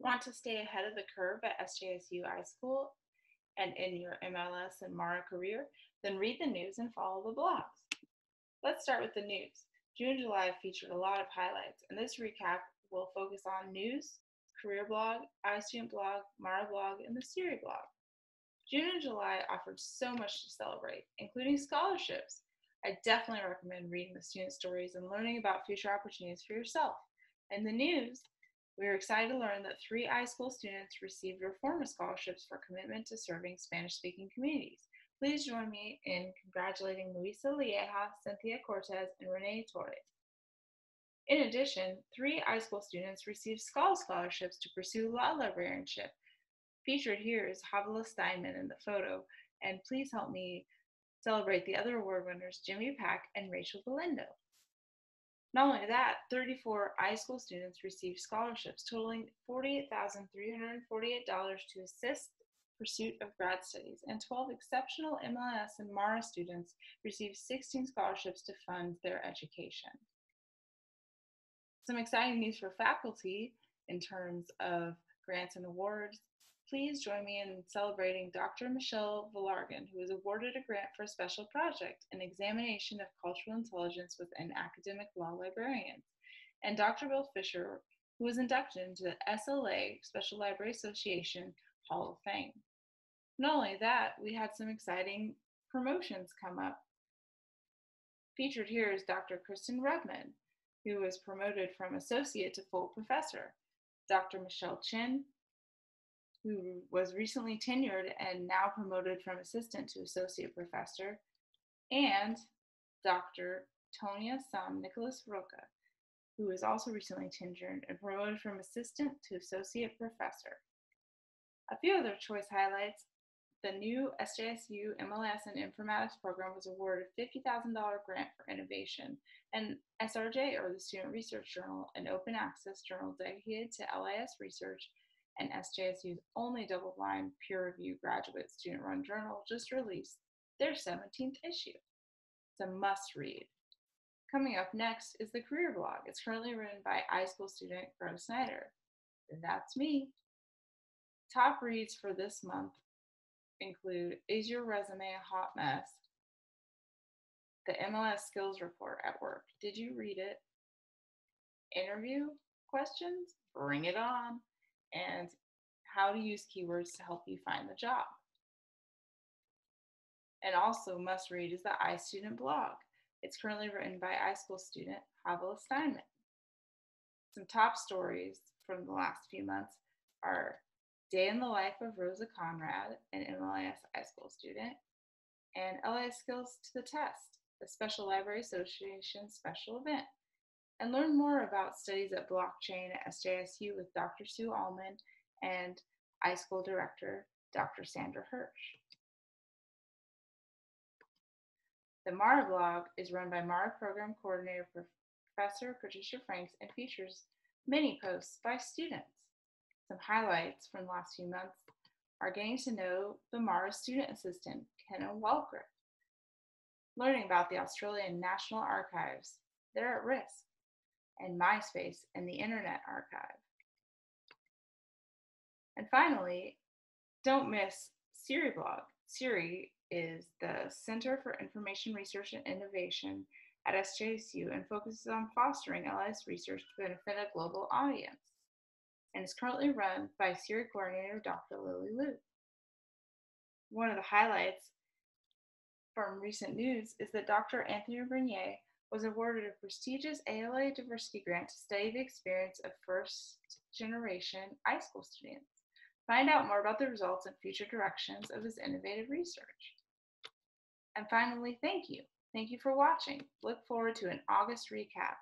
Want to stay ahead of the curve at SJSU iSchool and in your MLS and MARA career? Then read the news and follow the blogs. Let's start with the news. June and July featured a lot of highlights, and this recap will focus on news, career blog, iStudent blog, MARA blog, and the CIRI blog. June and July offered so much to celebrate, including scholarships. I definitely recommend reading the student stories and learning about future opportunities for yourself. In the news, we are excited to learn that three iSchool students received REFORMA scholarships for commitment to serving Spanish-speaking communities. Please join me in congratulating Luisa Lieja, Cynthia Cortez, and Renee Torres. In addition, three iSchool students received SCALL scholarships to pursue law librarianship. Featured here is Havila Steinman in the photo, and please help me celebrate the other award winners, Jimmy Pack and Rachel Galindo. Not only that, 34 iSchool students received scholarships totaling $48,348 to assist pursuit of grad studies, and 12 exceptional MLS and MARA students received 16 scholarships to fund their education. Some exciting news for faculty in terms of grants and awards. Please join me in celebrating Dr. Michelle Villagran, who was awarded a grant for a special project, an examination of cultural intelligence within academic law librarians, and Dr. Bill Fisher, who was inducted into the SLA, Special Library Association Hall of Fame. Not only that, we had some exciting promotions come up. Featured here is Dr. Kristen Rudman, who was promoted from associate to full professor. Dr. Michelle Chen, who was recently tenured and now promoted from assistant to associate professor, and Dr. Tonya Sam Nicholas Roca, who was also recently tenured and promoted from assistant to associate professor. A few other choice highlights the new SJSU MLS and Informatics program was awarded a $50,000 grant for innovation, and SRJ, or the Student Research Journal, an open access journal dedicated to LIS research, and SJSU's only double blind peer reviewed graduate student run journal, just released their 17th issue. It's a must read. Coming up next is the career blog. It's currently written by iSchool student Greta Snyder. That's me. Top reads for this month include Is Your Resume a Hot Mess? The MLS Skills Report at Work. Did you read it? Interview questions? Bring it on. And how to use keywords to help you find the job. And also must read is the iStudent blog. It's currently written by iSchool student Havel Steinman. Some top stories from the last few months are Day in the Life of Rosa Conrad, an MLIS high school student, and LIS Skills to the Test, the Special Library Association special event. And learn more about studies at blockchain at SJSU with Dr. Sue Alman and iSchool Director Dr. Sandra Hirsch. The MARA blog is run by MARA Program Coordinator Professor Patricia Franks and features many posts by students. Some highlights from the last few months are getting to know the MARA student assistant, Kenna Walker, learning about the Australian National Archives, They're at Risk, and MySpace and the Internet Archive. And finally, don't miss CIRI blog. CIRI is the Center for Information Research and Innovation at SJSU and focuses on fostering LIS research to benefit a global audience and is currently run by CIRI coordinator Dr. Lili Luo. One of the highlights from recent news is that Dr. Anthony Bernier was awarded a prestigious ALA diversity grant to study the experience of first generation iSchool students. Find out more about the results and future directions of his innovative research. And finally, thank you. Thank you for watching. Look forward to an August recap.